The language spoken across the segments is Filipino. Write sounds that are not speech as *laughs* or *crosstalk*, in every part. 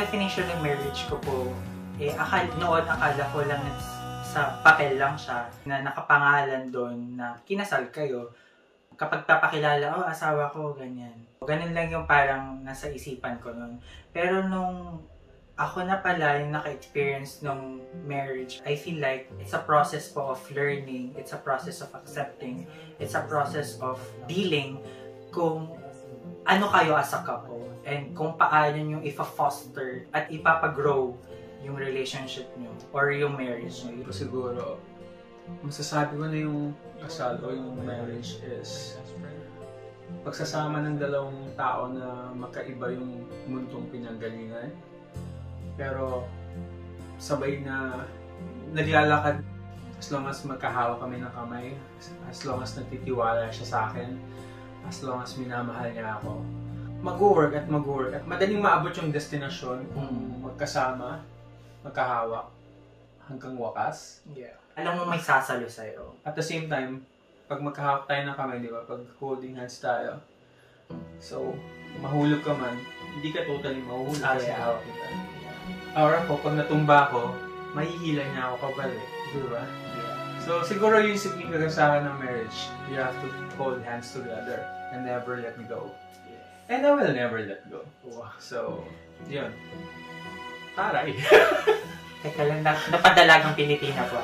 definition ng marriage ko po, eh, akal, noon akala ko lang sa papel lang siya na nakapangalan doon na kinasal kayo. Kapag papakilala, oh, asawa ko, ganyan. Ganun lang yung parang nasa isipan ko noon. Pero nung ako na pala yung naka-experience ng marriage, I feel like it's a process po of learning, it's a process of accepting, it's a process of dealing kung ano kayo as a couple? And kung paano yung ipa-foster at ipapa-grow yung relationship nyo or yung marriage nyo. Pero siguro, masasabi ko na yung kasal o yung marriage is pagsasama ng dalawang tao na magkaiba yung mundong pinanggalingan. Pero sabay na naglalakad as long as magkahawak kami ng kamay, as long as nagtitiwala siya sa akin, as long as minamahal niya ako, mag-work at mag-work at madaling maabot yung destinasyon kung magkasama, magkahawak, hanggang wakas. Yeah. Alam mo may sasalo sa'yo. At the same time, pag magkahawak tayo ng kamay, di ba? Pag holding hands tayo, so, mahulog ka man, hindi ka totally mahuhulog Ah, kasi yeah. hawak kita. Or ako, pag natumba ako, mahihila niya ako pabalik. Di ba? Yeah. So, siguro yung significance sa akin ng marriage, you have to hold hands together and never let me go. And I will never let go. Wow. So, yun. Taray. *laughs* Teka lang, na, napadalagang Pilipina po.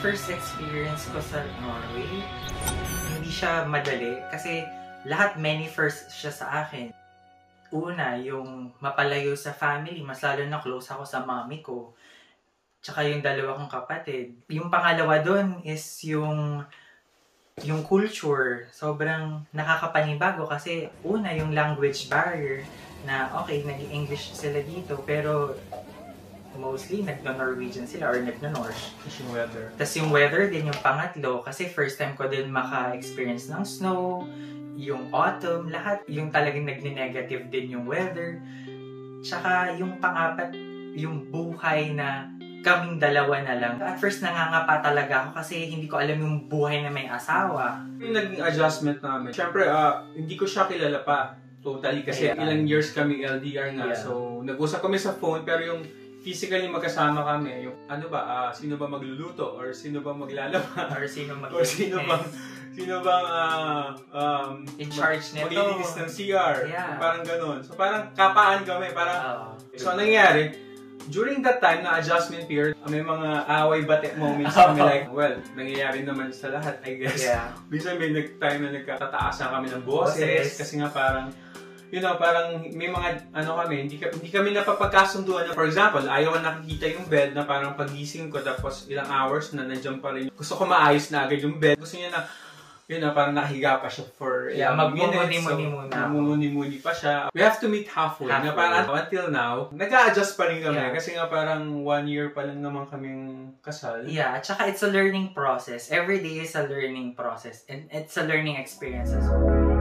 First experience ko sa Norway, hindi siya madali kasi lahat many first siya sa akin. Una, yung mapalayo sa family, mas lalo na close ako sa mami ko. Tsaka yung dalawa kong kapatid. Yung pangalawa doon is yung yung culture. Sobrang nakakapanibago kasi una, yung language barrier na okay, nag-English sila dito, pero mostly nagno-Norwegian sila or nagno-Norse. Tapos yung weather. Tapos yung weather din yung pangatlo kasi first time ko din maka-experience ng snow, yung autumn, lahat yung talagang nagne-negative din yung weather. Tsaka yung pangapat, yung buhay na kaming dalawa na lang. At first nangangapa talaga ako kasi hindi ko alam yung buhay na may asawa. Yung naging adjustment namin, syempre, ah, hindi ko siya kilala pa totally kasi Yeah. ilang years kami LDR nga. Yeah. So, nag-usap kami sa phone pero yung physically magkasama kami, yung ano ba, ah, sino ba magluluto or sino ba maglalaba Or sino mag *laughs* or sino bang sino bang ah, um, In charge nito. maglilinis ng CR. Yeah. Parang ganun. So, parang kapaan kami. Parang, Oo. so, anong nangyari? During that time na adjustment period, may mga away bate moments *laughs* kami like, well, nangyayari naman sa lahat, I guess. Yeah. *laughs* Minsan may nag-time na nagkakataasan kami ng boses, Boses. kasi nga parang you know, parang may mga ano kami, hindi, hindi kami napapagkasunduan na for example, ayaw ko nakikita yung bed na parang pagising ko tapos ilang hours na nandiyan pa rin. Gusto ko maayos na agad yung bed. Gusto niya na yun na, parang nakahiga pa siya for Yeah, ilang magmumuni-muni minutes. muna. Magmumuni-muni pa siya. We have to meet halfway. Na Halfway. parang until now, nag-a-adjust pa rin kami. Yeah. Kasi nga parang one year pa lang naman kaming kasal. Yeah, at saka it's a learning process. Every day is a learning process and it's a learning experience as well.